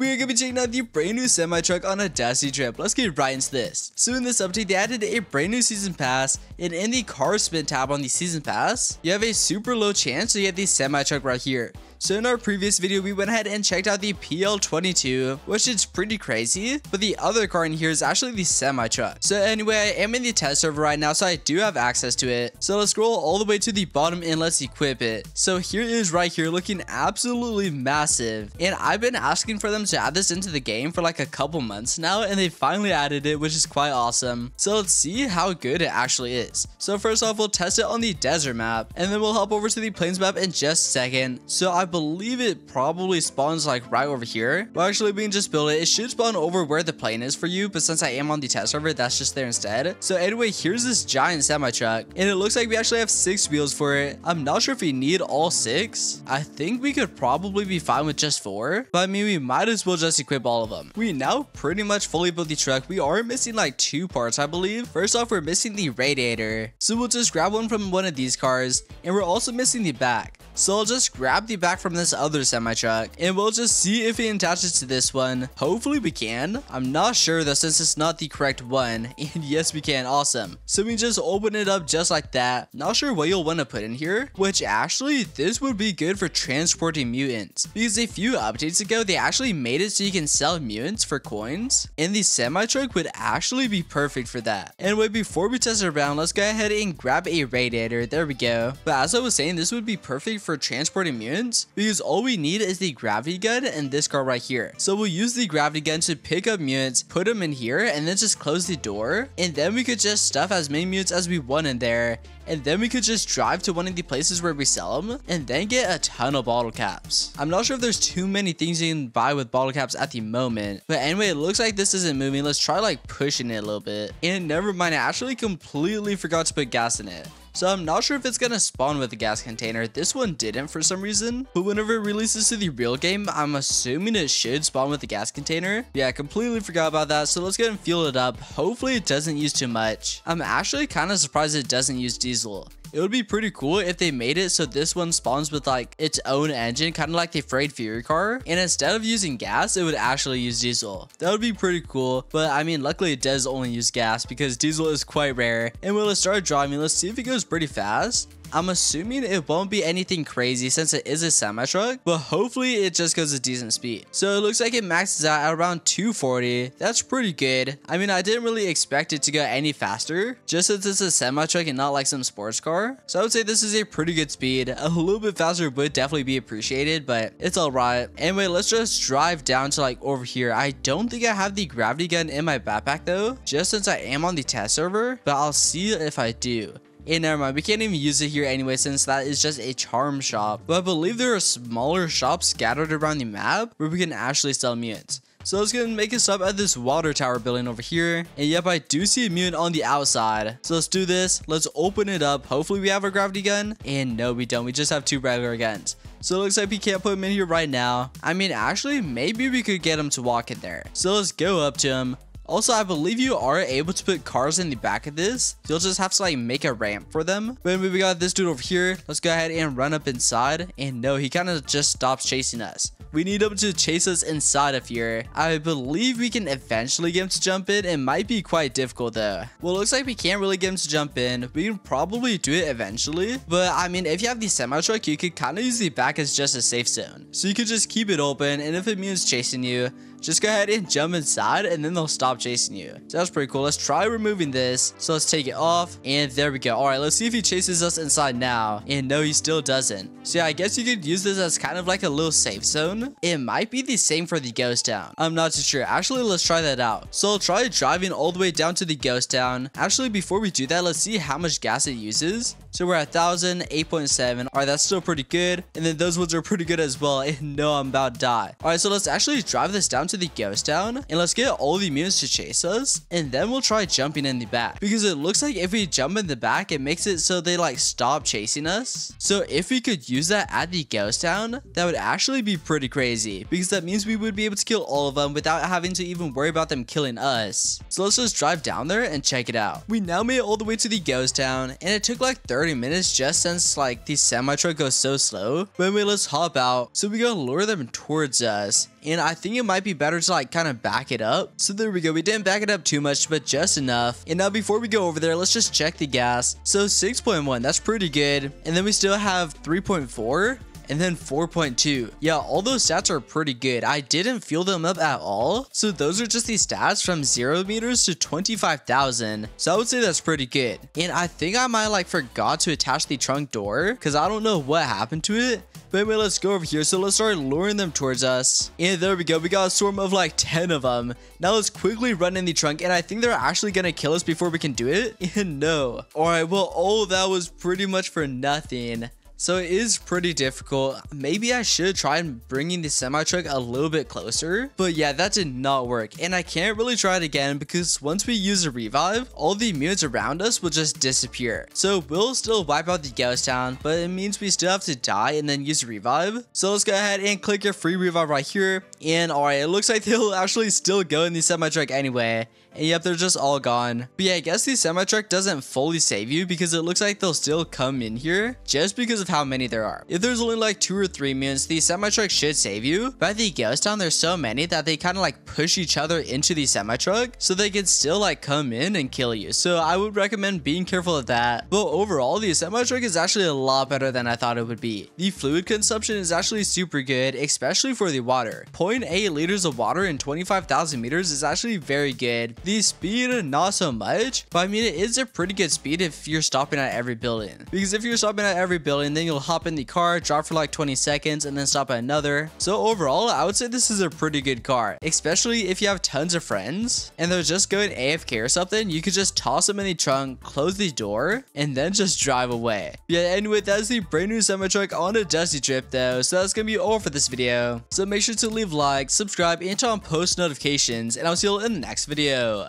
we're gonna be checking out the brand new semi-truck on a dusty trip. Let's get right into this. So in this update, they added a brand new season pass, and in the car spin tab on the season pass, you have a super low chance to get the semi-truck right here. So in our previous video, we went ahead and checked out the PL22, which is pretty crazy, but the other car in here is actually the semi-truck. So anyway, I am in the test server right now, so I do have access to it. So let's scroll all the way to the bottom and let's equip it. So here it is right here, looking absolutely massive. And I've been asking for them to add this into the game for like a couple months now, and they finally added it, which is quite awesome. So let's see how good it actually is. So first off, we'll test it on the desert map, and then we'll hop over to the plains map in just a second. So I believe it probably spawns like right over here. Well, actually, being just build it. It should spawn over where the plane is for you, but since I am on the test server, that's just there instead. So anyway, here's this giant semi-truck, and it looks like we actually have six wheels for it. I'm not sure if we need all six. I think we could probably be fine with just four, but I mean, we might as well just equip all of them. We now pretty much fully built the truck. We are missing like two parts, I believe. First off, we're missing the radiator. So we'll just grab one from one of these cars, and we're also missing the back. So I'll just grab the back from this other semi-truck and we'll just see if it attaches to this one. Hopefully we can. I'm not sure though since it's not the correct one. And yes, we can. Awesome. So we just open it up just like that. Not sure what you'll want to put in here, which actually this would be good for transporting mutants because a few updates ago, they actually made it so you can sell mutants for coins and the semi-truck would actually be perfect for that. Anyway, before we test it around, let's go ahead and grab a radiator. There we go. But as I was saying, this would be perfect for transporting mutants because all we need is the gravity gun and this car right here. So we'll use the gravity gun to pick up mutants, put them in here, and then just close the door. And then we could just stuff as many mutants as we want in there and then we could just drive to one of the places where we sell them and then get a ton of bottle caps. I'm not sure if there's too many things you can buy with bottle caps at the moment, but anyway, it looks like this isn't moving. Let's try like pushing it a little bit. And never mind, I actually completely forgot to put gas in it. So I'm not sure if it's gonna spawn with a gas container. This one didn't for some reason. But whenever it releases to the real game, I'm assuming it should spawn with a gas container. Yeah, I completely forgot about that. So let's go and fuel it up. Hopefully it doesn't use too much. I'm actually kind of surprised it doesn't use diesel. It would be pretty cool if they made it so this one spawns with like its own engine, kind of like the Freight Fury car. And instead of using gas, it would actually use diesel. That would be pretty cool. But I mean, luckily it does only use gas because diesel is quite rare. And when it start driving, let's see if it goes pretty fast. I'm assuming it won't be anything crazy since it is a semi-truck, but hopefully it just goes a decent speed. So it looks like it maxes out at around 240. That's pretty good. I mean, I didn't really expect it to go any faster, just since it's a semi-truck and not like some sports car. So I would say this is a pretty good speed. A little bit faster would definitely be appreciated, but it's alright. Anyway, let's just drive down to like over here. I don't think I have the gravity gun in my backpack though, just since I am on the test server, but I'll see if I do. Hey, never mind. We can't even use it here anyway since that is just a charm shop. But I believe there are smaller shops scattered around the map where we can actually sell mutants. So let's go and make a stop at this water tower building over here. And yep, I do see a mutant on the outside. So let's do this. Let's open it up. Hopefully we have a gravity gun. And no, we don't. We just have two regular guns. So it looks like we can't put him in here right now. I mean, actually, maybe we could get him to walk in there. So let's go up to him. Also, I believe you are able to put cars in the back of this. You'll just have to like make a ramp for them. Anyway, we got this dude over here. Let's go ahead and run up inside. And no, he kind of just stops chasing us. We need him to chase us inside of here. I believe we can eventually get him to jump in. It might be quite difficult though. Well, it looks like we can't really get him to jump in. We can probably do it eventually. But I mean, if you have the semi-truck, you could kind of use the back as just a safe zone. So you could just keep it open. And if it means chasing you, just go ahead and jump inside and then they'll stop chasing you. So that's pretty cool. Let's try removing this. So let's take it off and there we go. All right, let's see if he chases us inside now. And no, he still doesn't. So yeah, I guess you could use this as kind of like a little safe zone. It might be the same for the ghost town. I'm not too sure. Actually, let's try that out. So I'll try driving all the way down to the ghost town. Actually, before we do that, let's see how much gas it uses. So we're at 1000, 8.7. All right, that's still pretty good. And then those ones are pretty good as well. And no, I'm about to die. All right, so let's actually drive this down to the ghost town and let's get all the mutants to chase us and then we'll try jumping in the back because it looks like if we jump in the back it makes it so they like stop chasing us. So if we could use that at the ghost town that would actually be pretty crazy because that means we would be able to kill all of them without having to even worry about them killing us. So let's just drive down there and check it out. We now made it all the way to the ghost town and it took like 30 minutes just since like the semi truck goes so slow. But anyway, let's hop out. So we gotta lure them towards us and I think it might be better to like kind of back it up. So there we go. We didn't back it up too much, but just enough. And now before we go over there, let's just check the gas. So 6.1, that's pretty good. And then we still have 3.4 and then 4.2. Yeah, all those stats are pretty good. I didn't feel them up at all. So those are just the stats from 0 meters to 25,000. So I would say that's pretty good. And I think I might like forgot to attach the trunk door because I don't know what happened to it. But anyway, let's go over here. So let's start luring them towards us. And there we go. We got a swarm of like 10 of them. Now let's quickly run in the trunk. And I think they're actually going to kill us before we can do it. And no. All right. Well, all that was pretty much for nothing. So it is pretty difficult. Maybe I should try bringing the semi truck a little bit closer. But yeah, that did not work. And I can't really try it again because once we use a revive, all the mutants around us will just disappear. So we'll still wipe out the ghost town, but it means we still have to die and then use a revive. So let's go ahead and click your free revive right here. And alright, it looks like they'll actually still go in the semi truck anyway. And yep, they're just all gone. But yeah, I guess the semi-truck doesn't fully save you because it looks like they'll still come in here just because of how many there are. If there's only like two or three mutants, the semi-truck should save you. But the ghost town, there's so many that they kind of like push each other into the semi-truck so they can still like come in and kill you. So I would recommend being careful of that. But overall, the semi-truck is actually a lot better than I thought it would be. The fluid consumption is actually super good, especially for the water. 0.8 liters of water in 25,000 meters is actually very good. The speed, not so much, but I mean, it is a pretty good speed if you're stopping at every building. Because if you're stopping at every building, then you'll hop in the car, drive for like 20 seconds, and then stop at another. So overall, I would say this is a pretty good car, especially if you have tons of friends and they're just going AFK or something, you could just toss them in the trunk, close the door, and then just drive away. Yeah, anyway, that's the brand new semi-truck on a dusty trip though, so that's gonna be all for this video. So make sure to leave like, subscribe, and turn on post notifications, and I'll see you in the next video.